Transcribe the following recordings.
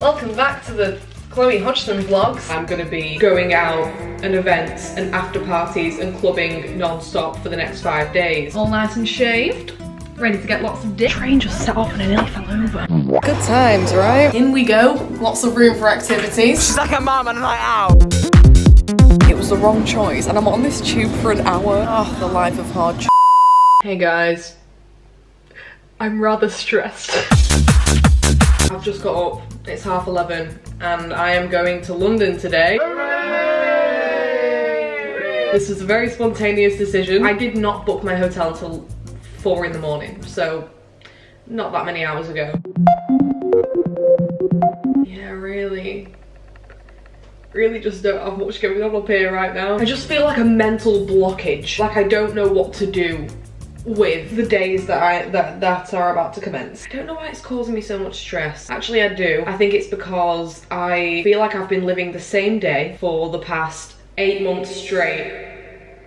Welcome back to the Chloe Hodgson vlogs. I'm gonna be going out and events and after parties and clubbing non-stop for the next five days. All nice and shaved, ready to get lots of dick. Train just set off and I nearly fell over. Good times, right? In we go. Lots of room for activities. She's like a mum on a night out. It was the wrong choice and I'm on this tube for an hour. Oh, the life of Hodge. Hey guys. I'm rather stressed. I've just got up, it's half 11, and I am going to London today. This was a very spontaneous decision. I did not book my hotel until four in the morning, so not that many hours ago. Yeah, really, really just don't have much going on up here right now. I just feel like a mental blockage, like I don't know what to do with the days that I that that are about to commence. I don't know why it's causing me so much stress. Actually, I do. I think it's because I feel like I've been living the same day for the past eight months straight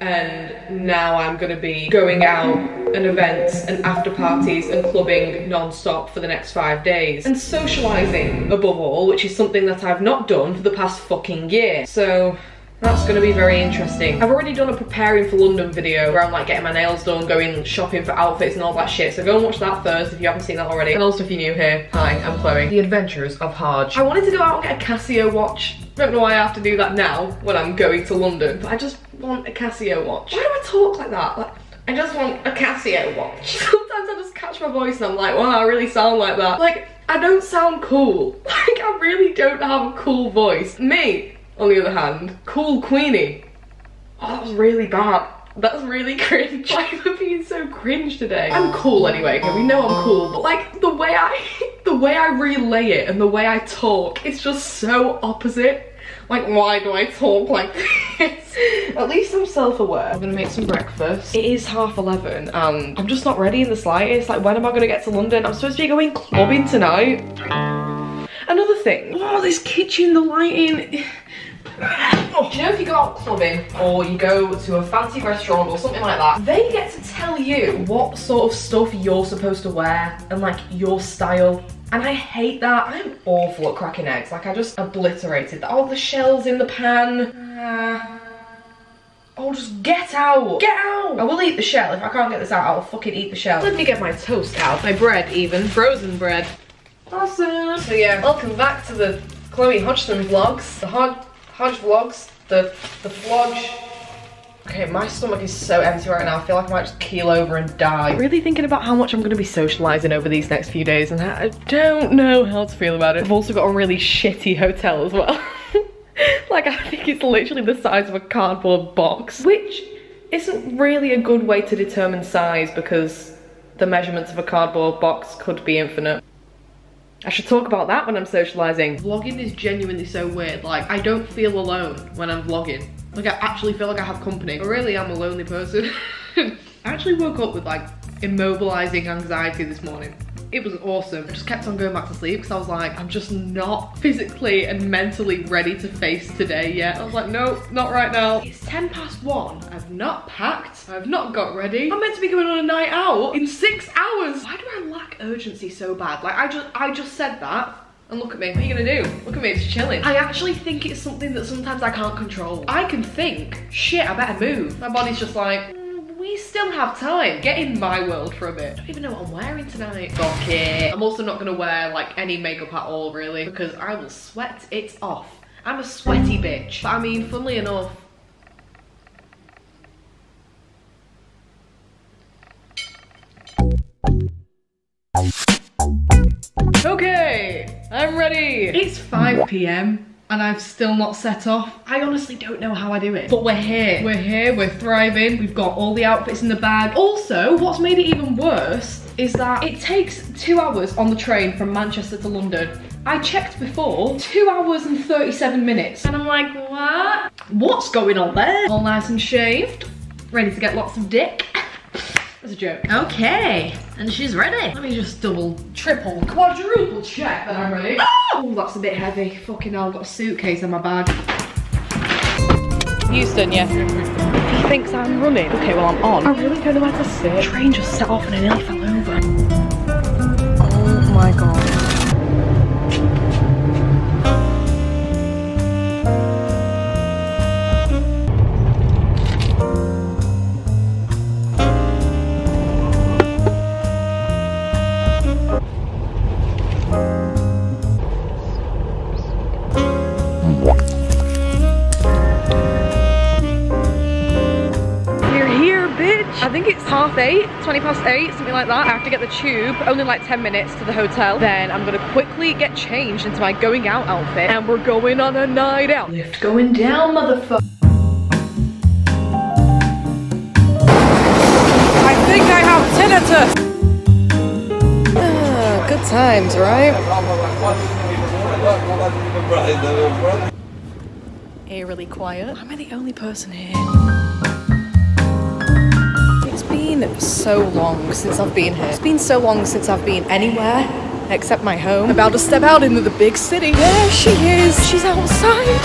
and now I'm gonna be going out and events and after parties and clubbing non-stop for the next five days and socializing above all which is something that I've not done for the past fucking year so that's gonna be very interesting. I've already done a preparing for London video where I'm like getting my nails done, going shopping for outfits and all that shit. So go and watch that first if you haven't seen that already. And also if you're new here, hi, I'm Chloe. The Adventures of Hodge. I wanted to go out and get a Casio watch. I Don't know why I have to do that now when I'm going to London, but I just want a Casio watch. Why do I talk like that? Like, I just want a Casio watch. Sometimes I just catch my voice and I'm like, wow, I really sound like that. Like, I don't sound cool. Like, I really don't have a cool voice. Me, on the other hand, cool Queenie. Oh, that was really bad. That's really cringe. Why am I being so cringe today? I'm cool anyway, okay, we know I'm cool, but like the way I, the way I relay it and the way I talk, it's just so opposite. Like, why do I talk like this? At least I'm self-aware. I'm gonna make some breakfast. It is half 11 and I'm just not ready in the slightest. Like, when am I gonna get to London? I'm supposed to be going clubbing tonight. Another thing, oh, this kitchen, the lighting. Oh, do you know if you go out clubbing or you go to a fancy restaurant or something like that, they get to tell you what sort of stuff you're supposed to wear and like your style. And I hate that. I'm awful at cracking eggs. Like I just obliterated that. All the shells in the pan. Uh, oh, just get out. Get out. I will eat the shell. If I can't get this out, I'll fucking eat the shell. Let me get my toast out. My bread even. Frozen bread. Awesome. So yeah, welcome back to the Chloe Hodgson vlogs. The Hod Hodge vlogs. The, the vlog. Okay, my stomach is so empty right now. I feel like I might just keel over and die. Really thinking about how much I'm gonna be socializing over these next few days and I don't know how to feel about it. I've also got a really shitty hotel as well. like I think it's literally the size of a cardboard box, which isn't really a good way to determine size because the measurements of a cardboard box could be infinite. I should talk about that when I'm socializing. Vlogging is genuinely so weird. Like, I don't feel alone when I'm vlogging. Like, I actually feel like I have company. I really am a lonely person. I actually woke up with like immobilizing anxiety this morning. It was awesome. Just kept on going back to sleep because I was like, I'm just not physically and mentally ready to face today yet. I was like, no, not right now. It's 10 past one. I've not packed. I've not got ready. I'm meant to be going on a night out in six hours. Why do I lack urgency so bad? Like I just, I just said that and look at me, what are you gonna do? Look at me, it's chilling. I actually think it's something that sometimes I can't control. I can think, shit, I better move. My body's just like, we still have time. Get in my world for a bit. I don't even know what I'm wearing tonight. Fuck it. I'm also not gonna wear like any makeup at all really because I will sweat it off. I'm a sweaty bitch. But I mean, funnily enough, Okay, I'm ready. It's 5 p.m and I've still not set off. I honestly don't know how I do it. But we're here. We're here, we're thriving. We've got all the outfits in the bag. Also, what's made it even worse is that it takes two hours on the train from Manchester to London. I checked before, two hours and 37 minutes. And I'm like, what? What's going on there? All nice and shaved, ready to get lots of dick. That's a joke. Okay, and she's ready. Let me just double, triple, quadruple check that I'm ready. Oh, that's a bit heavy. Fucking hell, I've got a suitcase in my bag. Houston, yeah. He thinks I'm running. Okay, well I'm on. I really don't know where to sit. The train just set off and I nearly fell over. Eight, 20 past eight, something like that. I have to get the tube, only like 10 minutes to the hotel. Then I'm gonna quickly get changed into my going out outfit and we're going on a night out. Lift going down, motherfucker. I think I have tinnitus. Ah, good times, right? Eerily quiet. Am I the only person here? It's been so long since I've been here. It's been so long since I've been anywhere except my home. I'm About to step out into the big city. There she is. She's outside.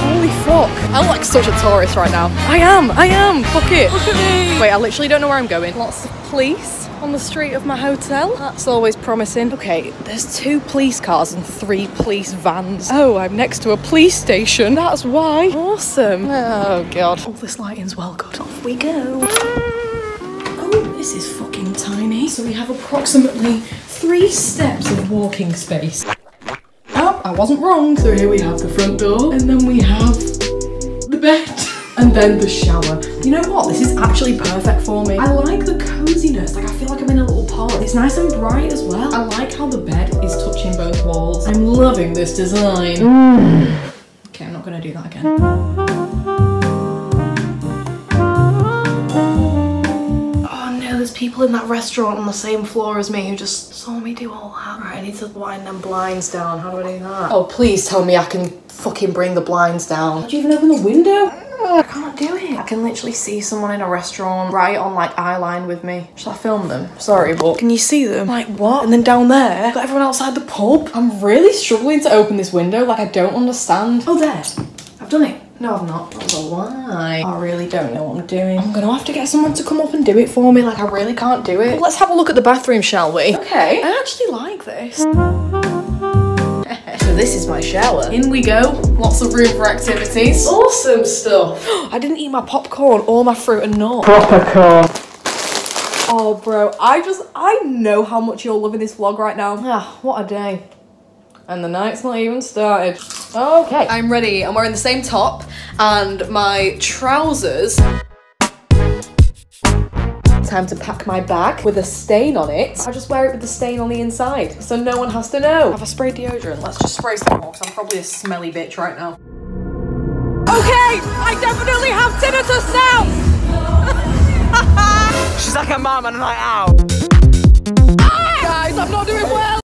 Holy fuck. I look like such a tourist right now. I am. I am. Fuck it. Look at me. Wait, I literally don't know where I'm going. Lots of police on the street of my hotel. That's always promising. Okay, there's two police cars and three police vans. Oh, I'm next to a police station. That's why. Awesome. Oh god. All this lighting's well good. Off we go. This is fucking tiny. So we have approximately three steps of walking space. Oh, I wasn't wrong. So here we have the front door, and then we have the bed. And then the shower. You know what? This is actually perfect for me. I like the coziness. Like I feel like I'm in a little pod. It's nice and bright as well. I like how the bed is touching both walls. I'm loving this design. Okay, I'm not gonna do that again. People in that restaurant on the same floor as me who just saw me do all that. Right, I need to wind them blinds down. How do I do that? Oh, please tell me I can fucking bring the blinds down. Did you even open the window? I can't do it. I can literally see someone in a restaurant right on like eye line with me. Should I film them? Sorry, but can you see them? Like what? And then down there, got everyone outside the pub. I'm really struggling to open this window. Like I don't understand. Oh, there. I've done it. No, I've not. That's a lie. I really don't know what I'm doing. I'm gonna have to get someone to come up and do it for me. Like I really can't do it. Let's have a look at the bathroom, shall we? Okay. I actually like this. So this is my shower. In we go. Lots of room for activities. Awesome stuff. I didn't eat my popcorn or my fruit and nut. Popcorn. Oh, bro, I just, I know how much you're loving this vlog right now. Ah, what a day. And the night's not even started. Okay. I'm ready. I'm wearing the same top and my trousers. Time to pack my bag with a stain on it. I just wear it with the stain on the inside so no one has to know. Have I sprayed deodorant? Let's just spray some more because I'm probably a smelly bitch right now. Okay, I definitely have tinnitus now. She's like a mum on a night out. Guys, I'm not doing well.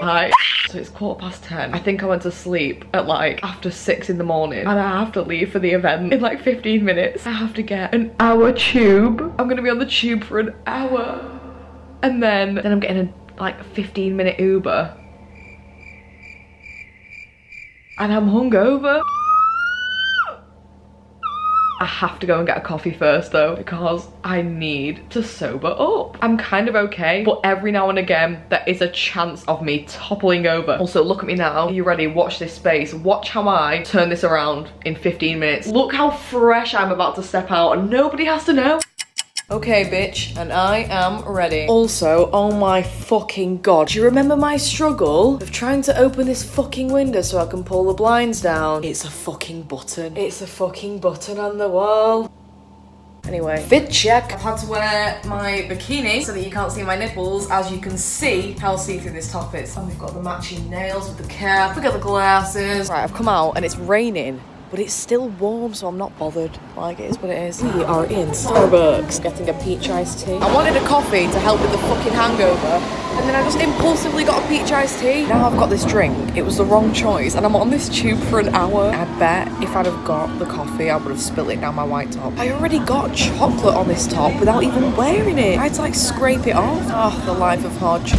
Hi. So it's quarter past 10. I think I went to sleep at like after six in the morning and I have to leave for the event in like 15 minutes. I have to get an hour tube. I'm gonna be on the tube for an hour. And then, then I'm getting a like 15 minute Uber. And I'm hungover. I have to go and get a coffee first though because I need to sober up. I'm kind of okay, but every now and again there is a chance of me toppling over. Also, look at me now. Are you ready? Watch this space. Watch how I turn this around in 15 minutes. Look how fresh I'm about to step out and nobody has to know. Okay, bitch, and I am ready. Also, oh my fucking god, do you remember my struggle of trying to open this fucking window so I can pull the blinds down? It's a fucking button. It's a fucking button on the wall. Anyway, fit check. I've had to wear my bikini so that you can't see my nipples. As you can see how see-through this top is. And we've got the matching nails with the cap. We got the glasses. Right, I've come out and it's raining but it's still warm, so I'm not bothered. Like, it is what it is. We are in Starbucks, getting a peach iced tea. I wanted a coffee to help with the fucking hangover, and then I just impulsively got a peach iced tea. Now I've got this drink. It was the wrong choice, and I'm on this tube for an hour. I bet if I'd have got the coffee, I would have spilled it down my white top. I already got chocolate on this top without even wearing it. I had to like scrape it off. Oh, the life of Hodge.